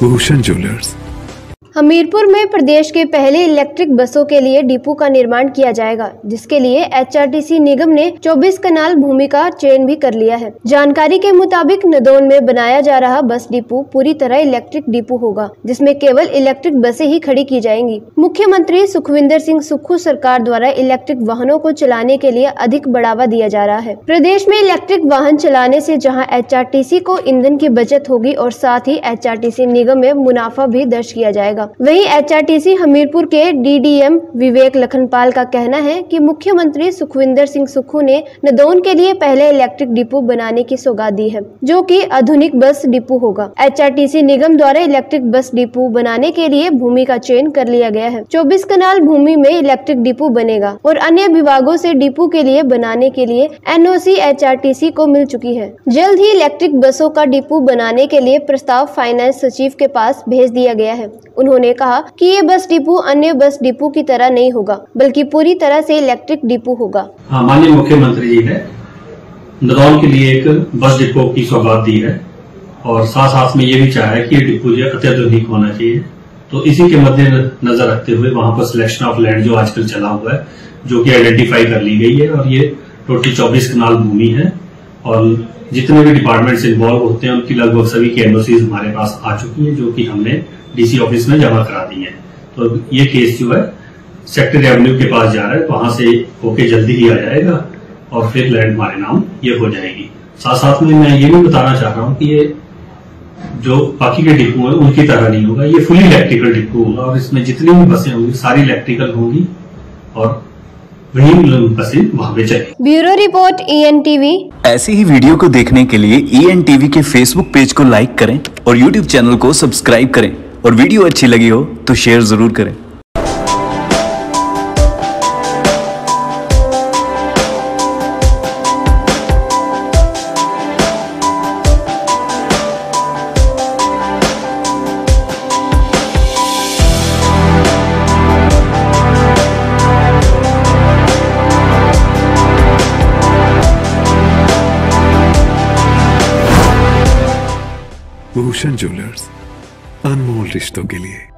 Bhushan jewellers Hamirpur में प्रदेश के पहले इलेक्ट्रिक बसों के लिए डिपो का निर्माण किया जाएगा, जिसके लिए एचआरटीसी निगम ने 24 कनाल भूमि का चयन भी कर लिया है। जानकारी के मुताबिक नदौन में बनाया जा रहा बस डिपो पूरी तरह इलेक्ट्रिक डिपो होगा, जिसमें केवल इलेक्ट्रिक बसें ही खड़ी की जाएँगी। मुख्यमंत्री सुखविंदर सिंह सुक्खू सरकार द्वारा इलेक्ट्रिक वाहनों को चलाने के लिए अधिक बढ़ावा दिया जा रहा है। प्रदेश में इलेक्ट्रिक वाहन चलाने से जहाँ एचआरटीसी को ईंधन की बचत होगी और साथ ही एचआरटीसी निगम में मुनाफा भी दर्ज किया जाएगा। वहीं एचआरटीसी हमीरपुर के डीडीएम विवेक लखनपाल का कहना है कि मुख्यमंत्री सुखविंदर सिंह सुक्खू ने नदौन के लिए पहले इलेक्ट्रिक डिपो बनाने की सौगात दी है, जो कि आधुनिक बस डिपो होगा। एचआरटीसी निगम द्वारा इलेक्ट्रिक बस डिपो बनाने के लिए भूमि का चयन कर लिया गया है। चौबीस कनाल भूमि में इलेक्ट्रिक डिपो बनेगा और अन्य विभागों से डिपो के लिए बनाने के लिए एनओसी एचआरटीसी को मिल चुकी है। जल्द ही इलेक्ट्रिक बसों का डिपो बनाने के लिए प्रस्ताव फाइनेंस सचिव के पास भेज दिया गया है। उन्होंने कहा कि ये बस डिपो अन्य बस डिपो की तरह नहीं होगा, बल्कि पूरी तरह से इलेक्ट्रिक डिपो होगा। हाँ माननीय मुख्यमंत्री जी ने नदौन के लिए एक बस डिपो की सौगात दी है, और साथ साथ में ये भी चाहा है कि ये डिपो जो अत्याधुनिक होना चाहिए। तो इसी के मद्देनजर रखते हुए वहाँ पर सिलेक्शन ऑफ़ लैंड जो आजकल चला हुआ है, जो कि आइडेंटिफाई कर ली गई है, और ये टोटल चौबीस कनाल भूमि है, और जितने भी डिपार्टमेंट्स इन्वॉल्व होते हैं, उनकी लगभग सभी की हमारे पास आ चुकी है, जो कि हमने डीसी ऑफ़िस में जमा करा दी है। तो ये केस जो है सेक्टर रेवेन्यू के पास जा रहा है वहाँ से होके जल्दी ही आ जाएगा और फिर लैंड हमारे नाम ये हो जाएगी। साथ साथ में मैं ये भी बताना चाह रहा हूँ कि ये जो बाकी के डिपो है उनकी तरह नहीं होगा। ये फुली इलेक्ट्रिकल डिपो होगा और इसमें जितनी भी बसें होंगी सारी इलेक्ट्रिकल होंगी और वही बसें वहाँ पे चलेंगी। Bureau report E N TV ऐसी ही वीडियो को देखने के लिए ई एन टीवी के फेसबुक पेज को लाइक करें और यूट्यूब चैनल को सब्सक्राइब करें। और वीडियो अच्छी लगी हो तो शेयर ज़रूर करें। भूषण ज्वेलर्स अनमोल रिश्तों के लिए।